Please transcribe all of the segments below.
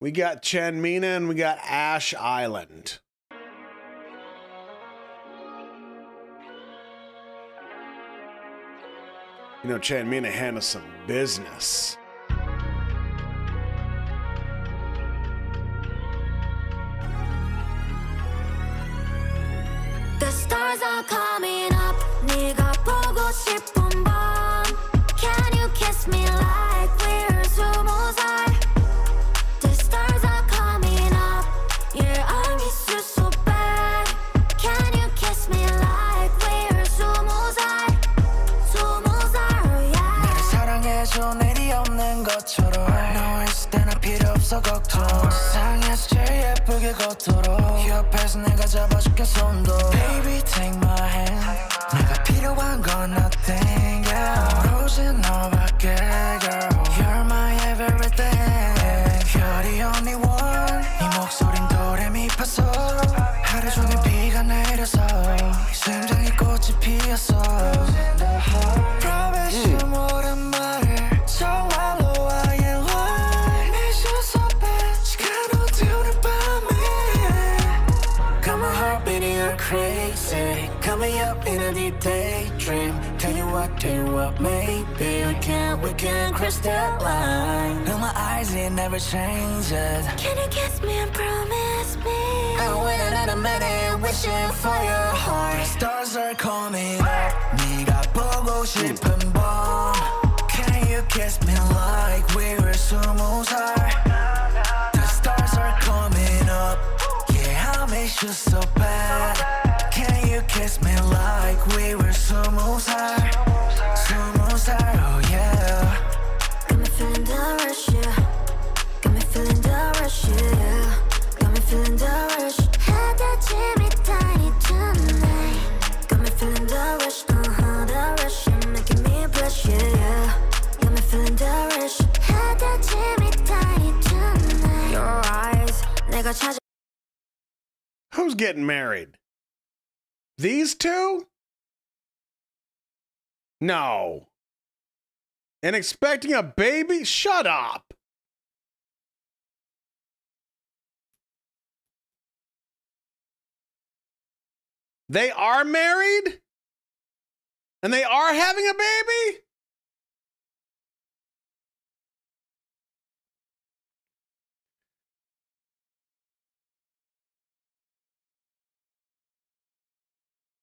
We got Chanmina and we got Ash Island. You know, Chanmina handles some business. The stars are coming 내리 없는 것처럼 너와 있을 때나 필요 없어 걱정. 세상에서 제일 예쁘게 걷도록. 옆에서 내가 잡아줄게 손도. Baby take my hand. 내가 필요한 건 nothing yeah. 오로지 너밖에 girl. You're my everything. You're the only one. 이 목소린 도레미파솔 하루 종일 비가 내려서. 심장에 꽃이 피었어 Promise you 모 crazy Got me up in a deep daydream Tell you what, tell you what, maybe We can, we can cross that line In my eyes it never changes Can you kiss me and promise me I'm waiting at a minute, wishing for your heart. The stars are coming up. 네가 보고 싶은 밤. Can you kiss me like we were 스무 살? The stars are coming up. Yeah, I miss you so bad. Can you kiss me like we were 스무 살? 스무 살, oh yeah. Got me feeling the rush, yeah. Got me feeling the rush, yeah. Got me feeling the rush. 하다짐이 tiny tonight. Got me feeling the rush, uh-huh, the rush. You're making me blush, yeah. Got me feeling the rush. 하다짐이 tiny tonight. Your eyes, 내가 찾아. Who's getting married? These two? No. And expecting a baby? Shut up. They are married? And they are having a baby?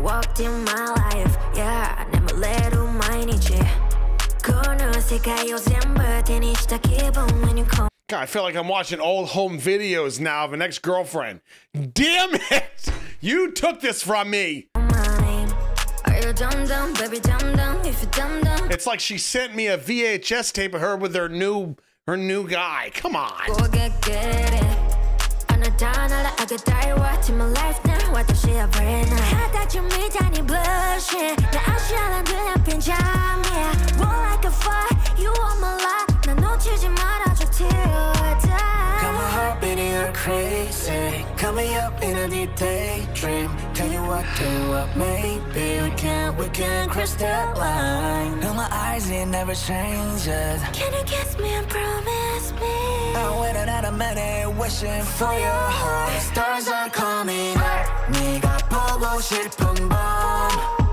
walked in my life, yeah, 내 몰래로 많이지. 그 어느새가 요즘 버티니 시다 기분 when you call. God, I feel like I'm watching old home videos now of an ex girlfriend. Damn it! You took this from me. mine. Are you dumb dumb, baby dumb dumb? If you dumb dumb, It's like she sent me a VHS tape of her with her new her new guy. Come on. go get get it. 어느 단어를 I could die watching my life now. what the shit I bring now. 하다 좀 미다니 bullshit. 내 아시아란 눈앞인 잠이 crazy. Got me up in a deep daydream. Tell you what, tell you what, maybe we can, we can cross that line. In my eyes, it never changes. Can you kiss me and promise me? I'm waiting at a minute, wishing for your heart. The stars are coming up. 네가 보고 싶은 밤.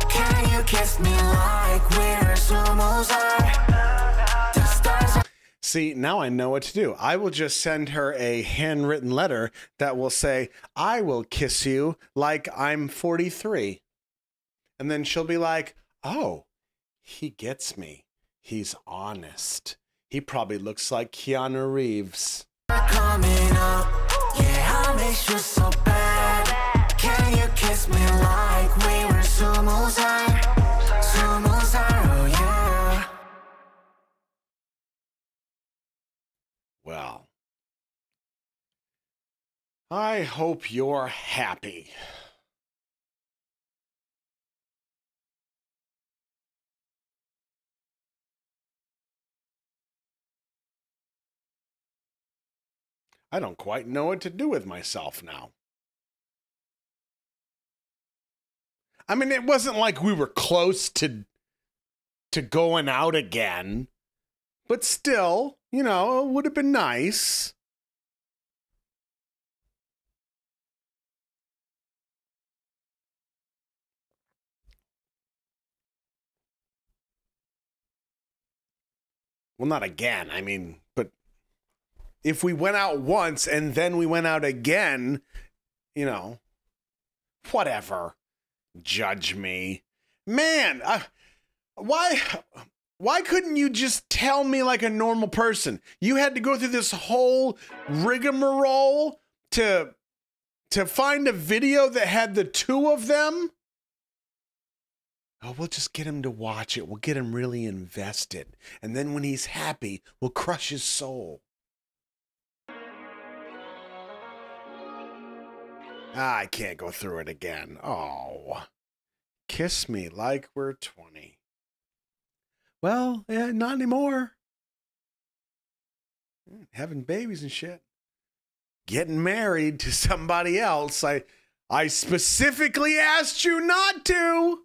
Can you kiss me like we're 스무 살? See, now I know what to do. I will just send her a handwritten letter that will say, I will kiss you like I'm 43. And then she'll be like, Oh, he gets me. He's honest. He probably looks like Keanu Reeves. coming up. Yeah, I so I hope you're happy. I don't quite know what to do with myself now. I mean, it wasn't like we were close to to going out again, but still, you know, it would have been nice. Well, not again. I mean, but if we went out once and then we went out again, you know, whatever. Judge me. Man, I, why why couldn't you just tell me like a normal person? You had to go through this whole rigmarole to to find a video that had the two of them? Oh, we'll just get him to watch it. We'll get him really invested. And then when he's happy, we'll crush his soul. I can't go through it again. Oh. Kiss me like we're 20. Well, yeah, not anymore. Hmm, having babies and shit. Getting married to somebody else. I I specifically asked you not to.